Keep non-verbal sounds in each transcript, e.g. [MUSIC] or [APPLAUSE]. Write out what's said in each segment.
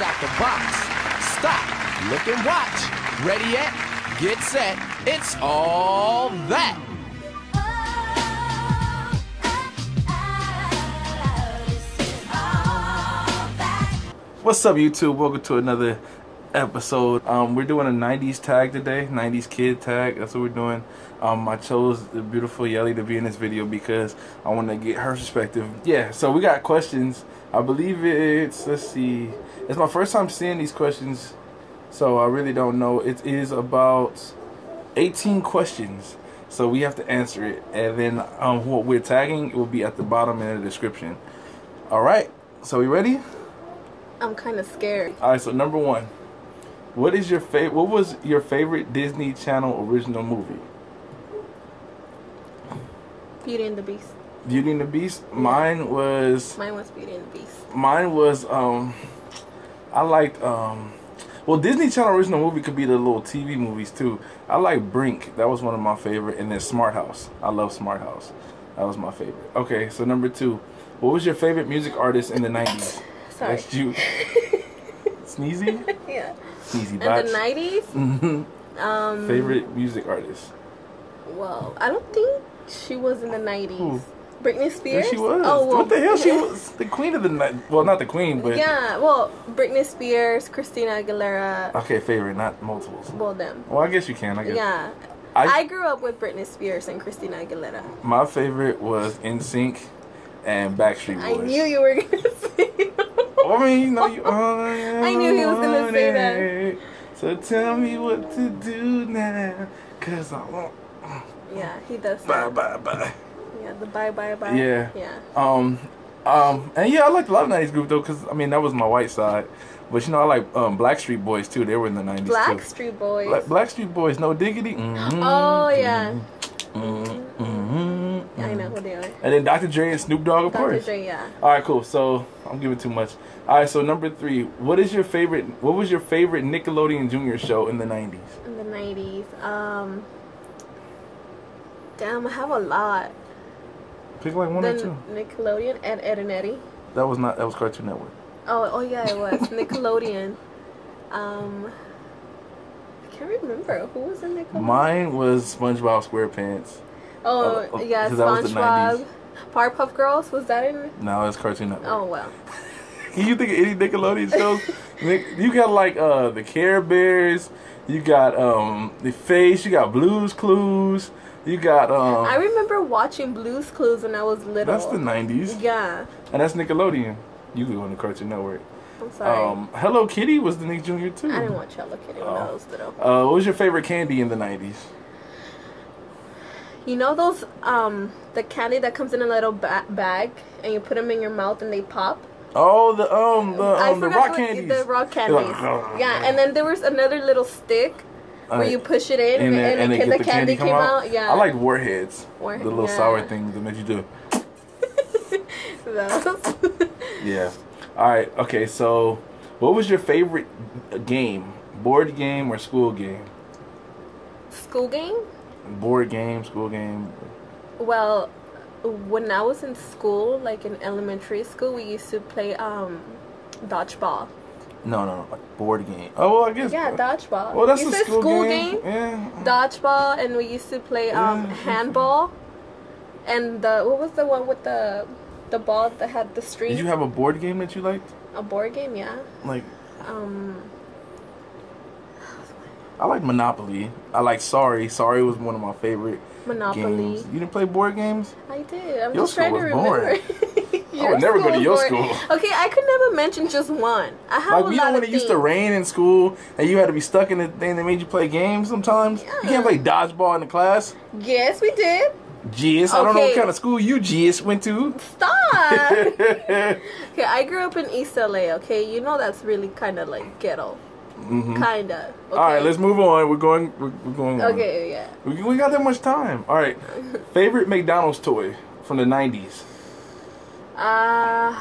out the box. Stop, look and watch. Ready yet? Get set. It's all that. What's up, YouTube? Welcome to another episode. Um, we're doing a 90s tag today, 90s kid tag. That's what we're doing. Um, I chose the beautiful Yelly to be in this video because I want to get her perspective. Yeah, so we got questions. I believe it's, let's see, it's my first time seeing these questions, so I really don't know. It is about 18 questions. So we have to answer it, and then um, what we're tagging it will be at the bottom in the description. All right, so we ready? I'm kind of scared. All right, so number one, what is your favorite? What was your favorite Disney Channel original movie? Beauty and the Beast. Beauty and the Beast. Mine was. Mine was Beauty and the Beast. Mine was. Um, I liked. Um, well, Disney Channel original movie could be the little TV movies too. I like Brink. That was one of my favorite, and then Smart House. I love Smart House. That was my favorite. Okay, so number two, what was your favorite music artist in the '90s? [SIGHS] Sorry. That's you. [LAUGHS] Sneezy. Yeah. Sneezy In the 90s? Mhm. Um, Favorite music artist? Well, I don't think she was in the 90s. Who? Britney Spears? Yeah, she was. Oh, well, what the hell? She [LAUGHS] was the queen of the night. Well, not the queen, but Yeah, well, Britney Spears, Christina Aguilera, okay, favorite, not multiples. well, them. Well, I guess you can. I guess. Yeah. I, I, grew up with Britney Spears and Christina Aguilera. my favorite was NSYNC and Backstreet Boys. I knew you were going [LAUGHS] to say I mean, you know, you. [LAUGHS] I knew he was gonna say that. So tell me what to do now, cause I want. Yeah, he does. Bye, that. bye, bye. Yeah, the bye, bye, bye. Yeah. Yeah. Um, um, and yeah, I liked a lot of '90s group though, cause I mean that was my white side. But you know, I like um Blackstreet Boys too. They were in the '90s too. Blackstreet Boys. Black, Blackstreet Boys, no diggity. Mhm, Oh, yeah. mhm, mhm, I know mhm. who they are. And then Dr. Dre and Snoop Dogg, of Dr. course. Dre, yeah. All right, cool. So I'm giving too much. All right, so number three, what is your favorite? What was your favorite Nickelodeon Junior show in the '90s? In the 90s. Um, damn, I have a lot. Pick like one or two. Nickelodeon and Ed and Eddie. That was not. That was Cartoon Network. Oh, oh yeah, it was [LAUGHS] Nickelodeon. Um, I can't remember who was in Nickelodeon. Mine was SpongeBob SquarePants. oh, uh, uh, yeah, 'cause that was the SpongeBob. Powerpuff Girls was that in? No, it's Cartoon Network. Oh well. Can [LAUGHS] you think of any Nickelodeon shows? Nick, you got like uh the Care Bears. You got um the Face. You got Blues Clues. You got um. I remember watching Blue's Clues when I was little. that's the '90s, Yeah, and that's Nickelodeon. You go on the Cartoon Network. I'm sorry. Um, Hello Kitty was the Nick Jr. too. I didn't watch Hello Kitty when I Oh. was little. Uh, what was your favorite candy in the '90s? You know those um the candy that comes in a little ba- bag and you put them in your mouth and they pop. Oh, the um the um the rock candies. The rock candies. [LAUGHS] yeah, and then there was another little stick where you push it in and, then- and, they the, get candy, come came out. Yeah. I like warheads. Warhead- the little yeah. sour things that make you do. those. [LAUGHS] Yeah. All right. Okay. So, what was your favorite game? Board game or school game? School game? Board game, school game. Well, when I was in school, like in elementary school, we used to play um dodgeball. No, no, no. Like board game. Oh, well, I guess. Yeah, dodgeball. Well, that's you a said school, game. game? Yeah. Dodgeball, and we used to play um Yeah. handball. And the what was the one with the the ball that had the string? Did you have a board game that you liked? a board game? Yeah. Like, Um. I like Monopoly. I like Sorry. Sorry was one of my favorite Monopoly. games. You didn't play board games? I did. I'm Your just trying to remember. [LAUGHS] I would never go to your school. Okay, I could never mention just one. I have Like you know when it used to rain in school and you had to be stuck in the thing that made you play games sometimes? Yeah. You can't play dodgeball in the class? Yes, we did. Jeez, I don't know what kind of school you Jeez went to. Stop. [LAUGHS] okay, I grew up in East LA. Okay, you know that's really kind of like ghetto. Mhm. Kinda. Okay? All right, let's move on. We're going. We're, we're going. on. Okay, yeah. We, we got that much time. All right. [LAUGHS] Favorite McDonald's toy from the '90s. Uh,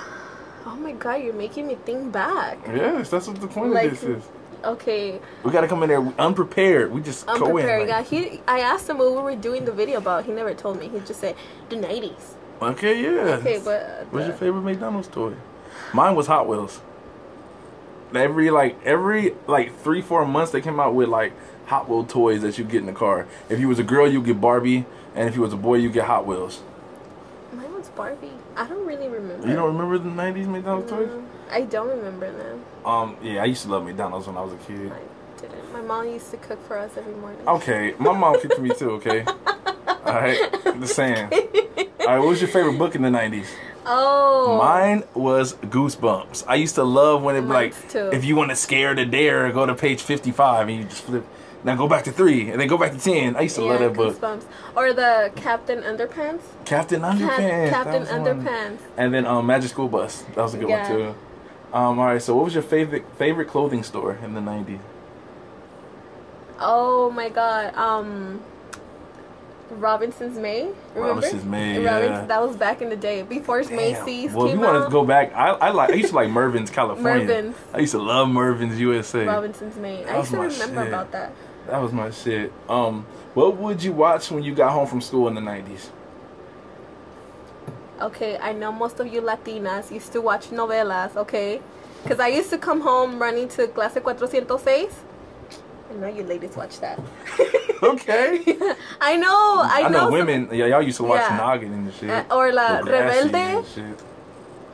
oh my god, you're making me think back. Yes, that's what the point Like, of this is. Okay, We got to come in there unprepared. We just I'm go in. like- he. I asked him what we were doing the video about. He never told me. He just said the '90s. Okay, yeah. Okay, but uh, What's your favorite McDonald's toy? Mine was Hot Wheels. Every like every like three four months they came out with like Hot Wheel toys that you get in the car. If you was a girl, you get Barbie, and if you was a boy, you get Hot Wheels. Mine was Barbie. I don't really remember. You don't remember the '90s McDonald's toys? I don't remember them. Um, yeah, I used to love McDonald's when I was a kid. I didn't. My mom used to cook for us every morning. Okay, my mom cooked for me too. Okay, [LAUGHS] all right, the same. All right, what was your favorite book in the '90s? Oh. Mine was Goosebumps. I used to love when it like too. if you want to scare to dare, go to page fifty-five and you just flip. Now go back to three and then go back to ten. I used to yeah, love that book. Goosebumps. Or the Captain Underpants. Captain Cap- Underpants. Captain that was one. Underpants. And then um, Magic School Bus. That was a good Yeah. one too. Um, all right. So what was your favorite favorite clothing store in the '90s? Oh my god. Um Robinson's May. Remember? Robinson's May, yeah. Robins- that was back in the day before Macy's Well, if you want to go back, I, I like I used to like Mervyn's California. Mervyn's. I used to love Mervyn's USA. Robinson's May. That I used to remember shit. about that. That was my shit. Um, what would you watch when you got home from school in the '90s? Okay, I know most of you Latinas used to watch novelas, okay? Because I used to come home running to Clase 406. I know you ladies watch that. [LAUGHS] Okay. [LAUGHS] I know, I, I know some- women. Yeah, y'all used to watch Yeah. Noggin and the shit. Uh, or La Rebelde.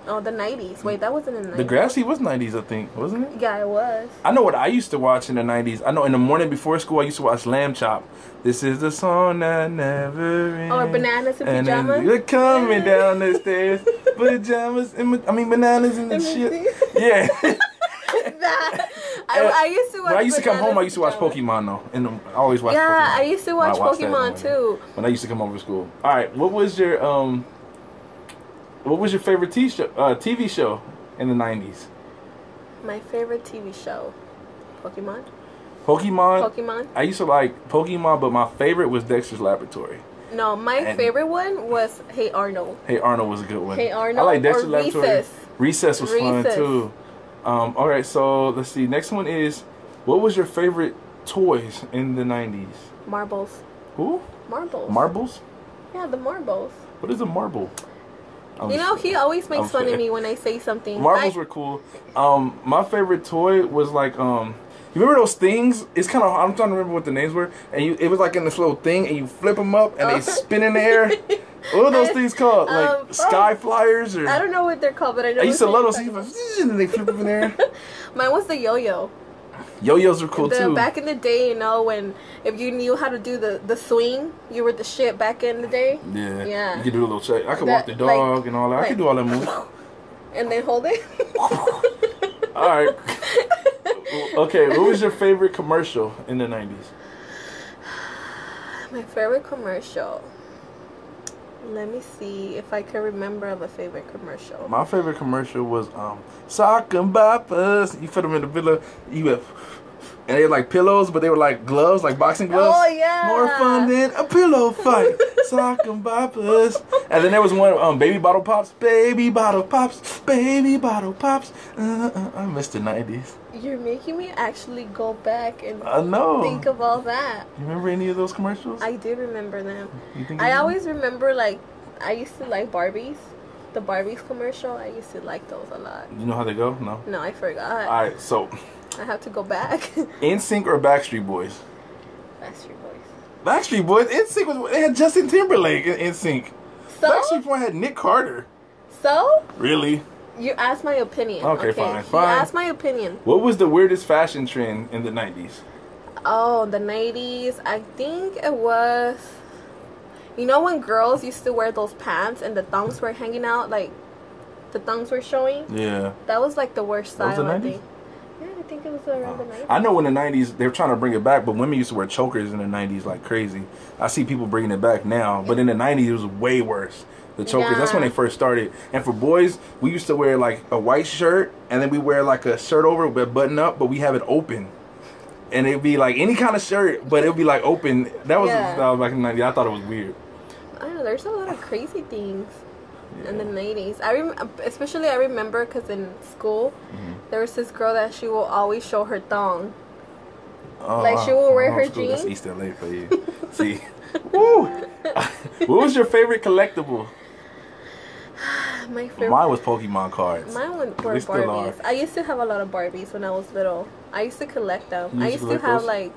Oh, the 90s. Wait, that wasn't in the 90s. The Grassy was '90s, I think, wasn't it? Yeah, it was. I know what I used to watch in the '90s. I know in the morning before school, I used to watch Lamb Chop. This is the song that never ends. Or Bananas in And Pajamas. you're coming down the [LAUGHS] stairs, pajamas and I mean bananas and the shit. Yeah. I, I used to watch. when I used to come home, I used to watch Pokemon though, and I always watch. Yeah, Pokemon. I used to watch I watched that in the Pokemon too. When I used to come home from school. All right, what was your um, what was your favorite t- show, uh, TV show in the '90s? My favorite TV show, Pokemon. Pokemon. Pokemon. I used to like Pokemon, but my favorite was Dexter's Laboratory. No, my And- favorite one was Hey Arnold. Hey Arnold was a good one. Hey I Arnold like or Dexter's Laboratory. Recess. Recess was fun too. Um, all right, so let's see. Next one is, what was your favorite toys in the '90s? Marbles. Who? Marbles. Marbles? Yeah, the marbles. What is a marble? I'm You know, just- he always makes I'm fun of me when I say something. Marbles I- were cool. Um, my favorite toy was like um, you remember those things? It's kind of I'm trying to remember what the names were, and you it was like in this little thing, and you flip them up, and Oh. they spin in the air. [LAUGHS] What are those I- things called? Like um, sky oh. flyers or? I don't know what they're called, but I know. I used to love those things, and [LAUGHS] they flip up in the air. [LAUGHS] Mine was the yo-yo. Yo-yos were cool the, too. Back in the day, you know, when if you knew how to do the the swing, you were the shit back in the day. yeah, Yeah. You could do a little check. I could That- walk the dog like- and all that. I like- could do all that moves. [LAUGHS] And then hold it. all right. okay, what was your favorite commercial in the nineties? [SIGHS] My favorite commercial. Let me see if I can remember of a favorite commercial. My favorite commercial was um Socker Boppers. You put them in the villa. You have, and they were like pillows, but they were like gloves, like boxing gloves. Oh, yeah. More fun than a pillow fight. [LAUGHS] Socker Boppers. And then there was one um baby bottle pops, baby bottle pops, baby bottle pops. Uh, uh, I missed the nineties. You're making me actually go back and I know. think of all that. you remember any of those commercials? I do remember them. you think I always remember like I used to like Barbies. The Barbies commercial. I used to like those a lot. You know how they go? No. No, I forgot. All right. So, I have to go back. [LAUGHS] NSYNC or Backstreet Boys? Backstreet Boys. Backstreet Boys. NSYNC was they had Justin Timberlake in NSYNC. So, Backstreet Boys had Nick Carter. so Really? you asked my opinion. Okay, fine, You fine. asked my opinion. What was the weirdest fashion trend in the nineties? Oh, the nineties. I think it was. You know when girls used to wear those pants and the thongs were hanging out, like the thongs were showing. Yeah. That was like the worst That was style. the I 90s? Think. I it was around the nineties. I know in the nineties they were trying to bring it back, but women used to wear chokers in the nineties like crazy. I see people bringing it back now, but in the nineties it was way worse. The chokers, that's when they first started. And for boys, we used to wear like a white shirt and then we wear like a shirt over with a button up, but we have it open. And it'd be like any kind of shirt, but it'd be like open. That was Yeah. the style back in the 90s. I thought it was weird. I don't know. There's a lot of crazy things in the nineties. I rem- especially I remember because in school Mm-hmm. there was this girl that she will always show her thong. Oh, Like, she will wear her That's jeans? East LA for you. [LAUGHS] See, woo. [LAUGHS] what was your favorite collectible? [SIGHS] My favorite. Mine was Pokemon cards. Mine were, were They still are. Barbies. I used to have a lot of Barbies when I was little. I used to collect them. You I used used to to have those? like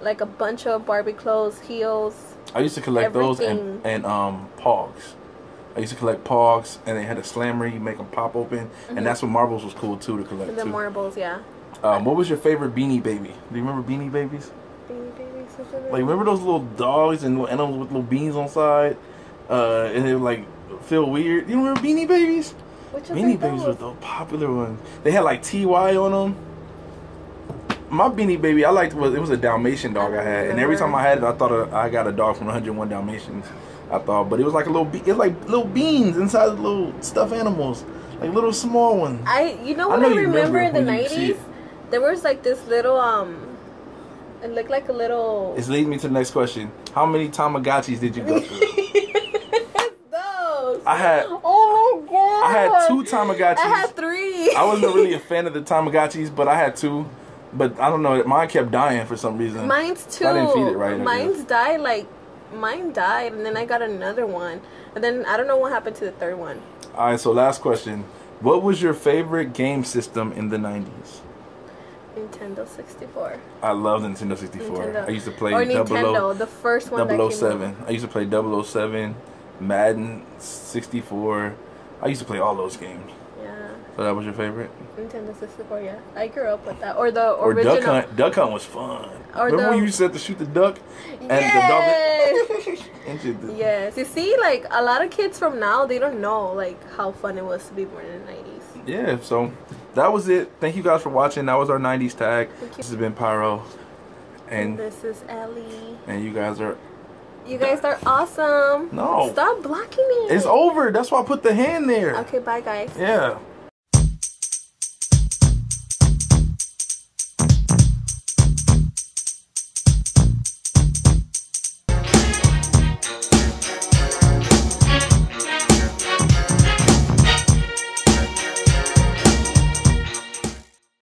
like a bunch of Barbie clothes, heels. I used to collect those and, and um Pogs. I used to collect Pogs, and they had a slammer. You make them pop open, and that's when marbles was cool too to collect Mm-hmm. The too. marbles, yeah. um, what was your favorite Beanie Baby? Do you remember Beanie Babies? Beanie Babies. Like remember those little dogs and little animals with little beans on side, uh, and they would like feel weird. You remember Beanie Babies? Which Beanie Babies were the popular ones. They had like TY on them. My Beanie Baby, I liked was it was a Dalmatian dog I, I had, and every time. I had it, I thought I got a dog from 101 Dalmatians. I thought, but it was like a little, be- it was like little beans inside of little stuffed animals, like little small ones. I you know I what know I, remember, remember in the when you see nineties? There was like this little um it looked like a little This leads me to the next question: How many Tamagotchis did you go through? [LAUGHS] those. I had, Oh my god. I had two Tamagotchis. I had three. I wasn't really a [LAUGHS] fan of the Tamagotchis, but I had two. But I don't know, mine kept dying for some reason. Mine's too. I didn't feed it right, Mine's died like mine died and then I got another one. And then I don't know what happened to the third one. All right, so last question: What was your favorite game system in the '90s? Nintendo 64. I loved Nintendo 64. Nintendo. I used to play or 00 Nintendo, the first one that came 007. I used to play 007, Madden 64. I used to play all those games. So that was your favorite? Nintendo 64. Yeah, I grew up with that. Or the Or original. Duck Hunt. Duck Hunt was fun. Or Remember the- when you used to shoot the duck and Yes! [LAUGHS] the shit, the- yes. You see, like a lot of kids from now, they don't know like how fun it was to be born in the 90s. Yeah, so that was it. Thank you guys for watching. That was our 90s tag. This has been Pyro. And And this is Yelly. and you guys are You guys are awesome. No. Stop blocking me. It's over. That's why I put the hand there. Okay, bye guys. Yeah.